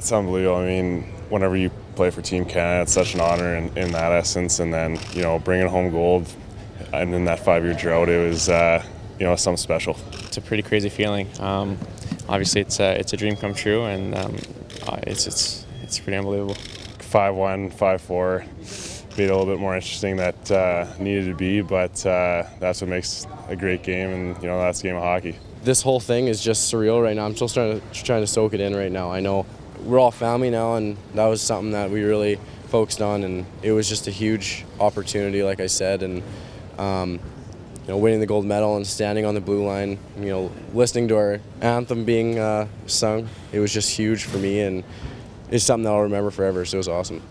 It's unbelievable. I mean, whenever you play for Team Canada, it's such an honor in, in that essence. And then, you know, bringing home gold and in that five year drought, it was, uh, you know, something special. It's a pretty crazy feeling. Um, obviously, it's a, it's a dream come true, and um, uh, it's, it's, it's pretty unbelievable. 5 1, 5 4 made it a little bit more interesting that uh, needed to be, but uh, that's what makes a great game, and, you know, that's the game of hockey. This whole thing is just surreal right now. I'm still trying to, trying to soak it in right now. I know we're all family now, and that was something that we really focused on, and it was just a huge opportunity, like I said, and um, you know, winning the gold medal and standing on the blue line, you know, listening to our anthem being uh, sung, it was just huge for me, and it's something that I'll remember forever. So it was awesome.